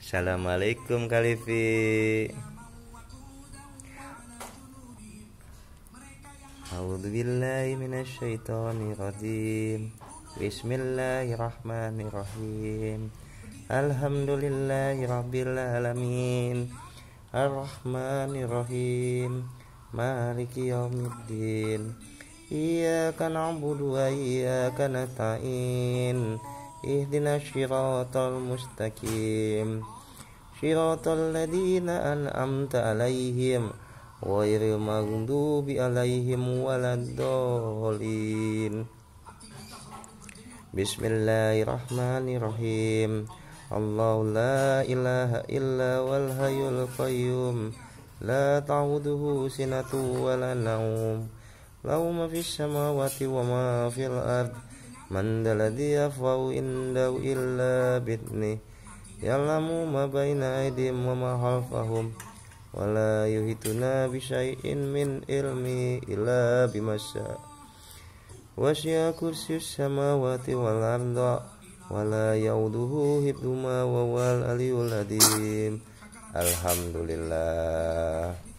Assalamualaikum Kalifi أعوذ بالله من الشيطان الرجيم بسم الله الرحمن الرحيم الحمد لله رب العالمين الرحمن الرحيم مالك اهدنا الصراط المستقيم. صراط الذين أنعمت عليهم غير المغضوب عليهم ولا الضالين. بسم الله الرحمن الرحيم. الله لا إله إلا هو الحي القيوم. لا تعوده سنة ولا نوم. له ما في السماوات وما في الأرض. من ذا الذي يفوى عنده إلا بإذنه يعلم ما بين أيديهم وما خلفهم ولا يهتنا بشيء من علمه إلا بما شاء وسع كرسي السماوات والأرض ولا يؤده حفظهما وهو العلي العظيم الحمد لله